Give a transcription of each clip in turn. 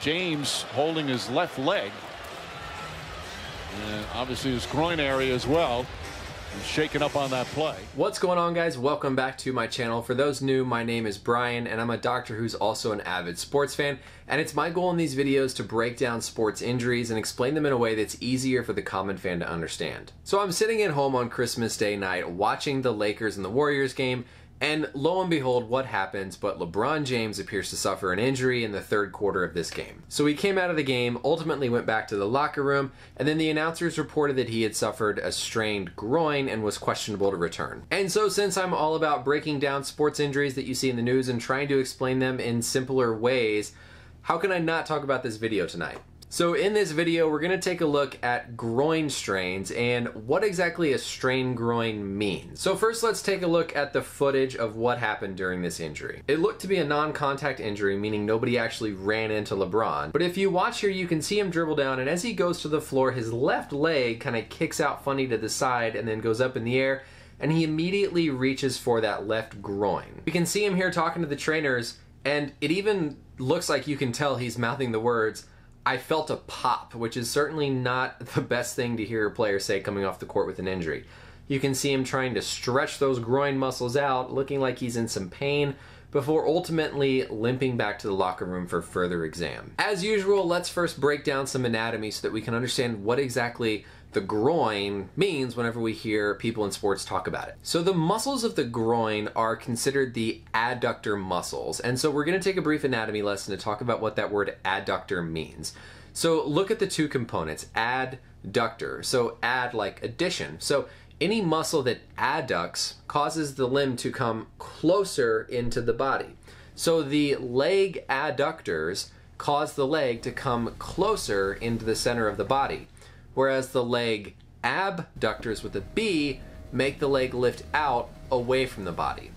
James holding his left leg. And obviously his groin area as well. He's shaken up on that play. What's going on guys? Welcome back to my channel. For those new, my name is Brian and I'm a doctor who's also an avid sports fan. And it's my goal in these videos to break down sports injuries and explain them in a way that's easier for the common fan to understand. So I'm sitting at home on Christmas Day night watching the Lakers and the Warriors game and lo and behold, what happens? But LeBron James appears to suffer an injury in the third quarter of this game. So he came out of the game, ultimately went back to the locker room, and then the announcers reported that he had suffered a strained groin and was questionable to return. And so, since I'm all about breaking down sports injuries that you see in the news and trying to explain them in simpler ways, how can I not talk about this video tonight? So in this video, we're gonna take a look at groin strains and what exactly a strain groin means. So first, let's take a look at the footage of what happened during this injury. It looked to be a non-contact injury, meaning nobody actually ran into LeBron. But if you watch here, you can see him dribble down, and as he goes to the floor, his left leg kind of kicks out funny to the side and then goes up in the air, and he immediately reaches for that left groin. We can see him here talking to the trainers, and it even looks like you can tell he's mouthing the words, I felt a pop, which is certainly not the best thing to hear a player say coming off the court with an injury. You can see him trying to stretch those groin muscles out, looking like he's in some pain, before ultimately limping back to the locker room for further exam. As usual, let's first break down some anatomy so that we can understand what exactly the groin means whenever we hear people in sports talk about it. So the muscles of the groin are considered the adductor muscles. And so we're gonna take a brief anatomy lesson to talk about what that word adductor means. So look at the two components, adductor. So add like addition. So any muscle that adducts causes the limb to come closer into the body. So the leg adductors cause the leg to come closer into the center of the body, whereas the leg abductors with a B make the leg lift out away from the body.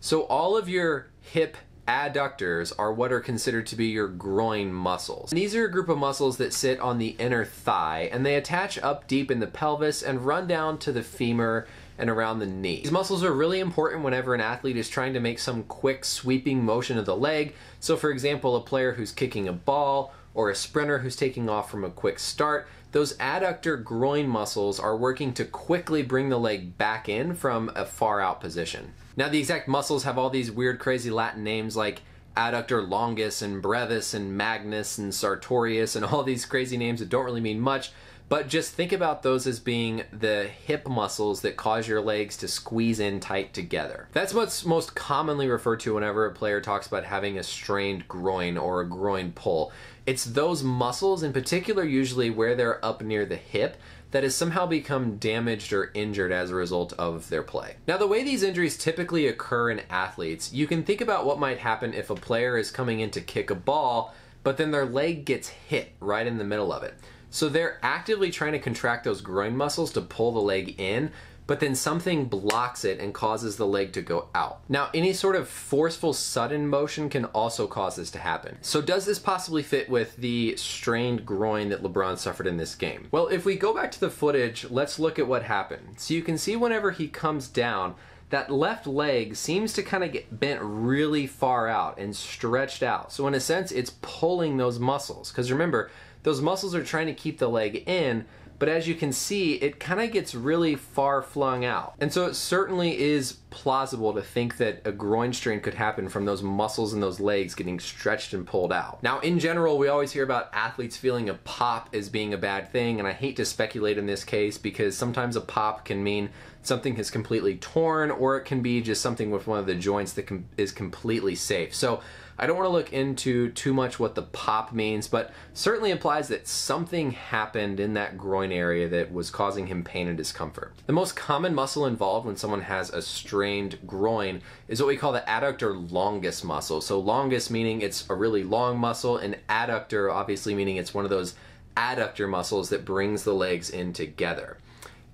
So all of your hip adductors are what are considered to be your groin muscles. And these are a group of muscles that sit on the inner thigh and they attach up deep in the pelvis and run down to the femur and around the knee. These muscles are really important whenever an athlete is trying to make some quick sweeping motion of the leg. So for example, a player who's kicking a ball or a sprinter who's taking off from a quick start, those adductor groin muscles are working to quickly bring the leg back in from a far out position. Now the exact muscles have all these weird crazy Latin names like adductor longus and brevis and magnus and sartorius and all these crazy names that don't really mean much, but just think about those as being the hip muscles that cause your legs to squeeze in tight together. That's what's most commonly referred to whenever a player talks about having a strained groin or a groin pull. It's those muscles in particular usually where they're up near the hip that has somehow become damaged or injured as a result of their play. Now, the way these injuries typically occur in athletes, you can think about what might happen if a player is coming in to kick a ball, but then their leg gets hit right in the middle of it. So they're actively trying to contract those groin muscles to pull the leg in, but then something blocks it and causes the leg to go out. Now, any sort of forceful sudden motion can also cause this to happen. So does this possibly fit with the strained groin that LeBron suffered in this game? Well, if we go back to the footage, let's look at what happened. So you can see whenever he comes down, that left leg seems to kind of get bent really far out and stretched out. So in a sense, it's pulling those muscles. Because remember, those muscles are trying to keep the leg in, but as you can see, it kind of gets really far flung out. And so it certainly is plausible to think that a groin strain could happen from those muscles in those legs getting stretched and pulled out. Now, in general, we always hear about athletes feeling a pop as being a bad thing, and I hate to speculate in this case because sometimes a pop can mean something is completely torn or it can be just something with one of the joints that is completely safe. So I don't want to look into too much what the pop means, but certainly implies that something happened in that groin area that was causing him pain and discomfort. The most common muscle involved when someone has a strained groin is what we call the adductor longus muscle. So longus meaning it's a really long muscle, and adductor obviously meaning it's one of those adductor muscles that brings the legs in together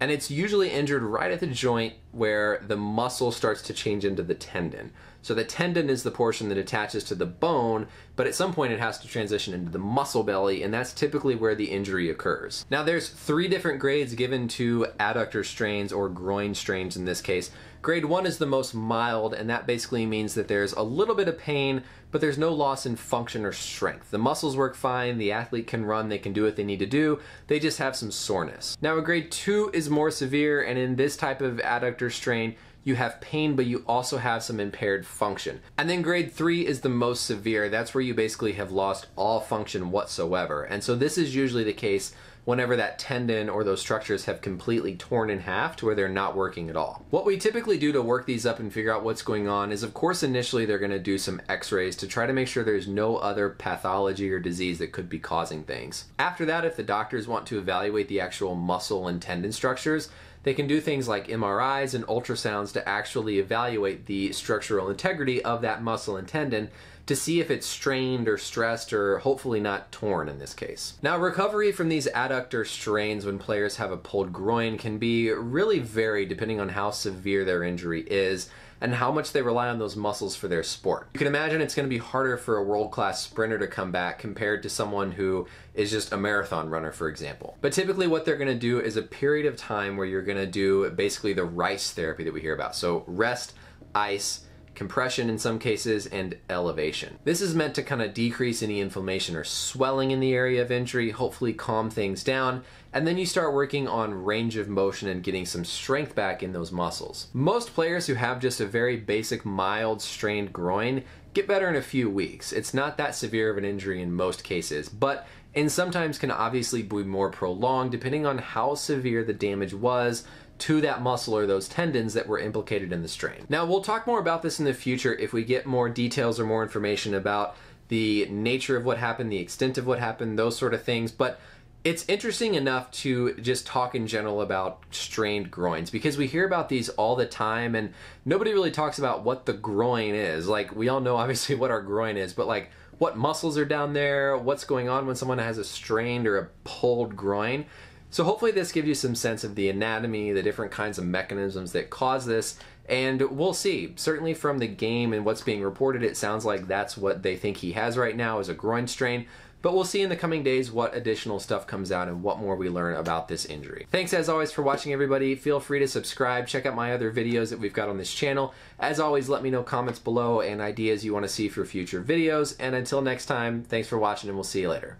and it's usually injured right at the joint where the muscle starts to change into the tendon. So the tendon is the portion that attaches to the bone, but at some point it has to transition into the muscle belly, and that's typically where the injury occurs. Now there's three different grades given to adductor strains or groin strains in this case. Grade 1 is the most mild, and that basically means that there's a little bit of pain, but there's no loss in function or strength. The muscles work fine, the athlete can run, they can do what they need to do, they just have some soreness. Now a grade 2 is more severe, and in this type of adductor strain, you have pain, but you also have some impaired function. And then grade three is the most severe. That's where you basically have lost all function whatsoever. And so this is usually the case whenever that tendon or those structures have completely torn in half to where they're not working at all. What we typically do to work these up and figure out what's going on is of course initially they're going to do some x-rays to try to make sure there's no other pathology or disease that could be causing things. After that if the doctors want to evaluate the actual muscle and tendon structures, they can do things like MRIs and ultrasounds to actually evaluate the structural integrity of that muscle and tendon to see if it's strained or stressed or hopefully not torn in this case. Now, recovery from these adductor strains when players have a pulled groin can be really varied depending on how severe their injury is and how much they rely on those muscles for their sport. You can imagine it's going to be harder for a world class sprinter to come back compared to someone who is just a marathon runner, for example. But typically, what they're going to do is a period of time where you're going to do basically the RICE therapy that we hear about. So, rest, ice, compression in some cases, and elevation. This is meant to kind of decrease any inflammation or swelling in the area of injury, hopefully calm things down, and then you start working on range of motion and getting some strength back in those muscles. Most players who have just a very basic mild strained groin get better in a few weeks. It's not that severe of an injury in most cases, but and sometimes can obviously be more prolonged depending on how severe the damage was, to that muscle or those tendons that were implicated in the strain. Now, we'll talk more about this in the future if we get more details or more information about the nature of what happened, the extent of what happened, those sort of things. But it's interesting enough to just talk in general about strained groins because we hear about these all the time and nobody really talks about what the groin is. Like, we all know obviously what our groin is, but like, what muscles are down there, what's going on when someone has a strained or a pulled groin. So hopefully this gives you some sense of the anatomy, the different kinds of mechanisms that cause this, and we'll see. Certainly from the game and what's being reported, it sounds like that's what they think he has right now is a groin strain. But we'll see in the coming days what additional stuff comes out and what more we learn about this injury. Thanks as always for watching everybody. Feel free to subscribe, check out my other videos that we've got on this channel. As always, let me know comments below and ideas you want to see for future videos. And until next time, thanks for watching and we'll see you later.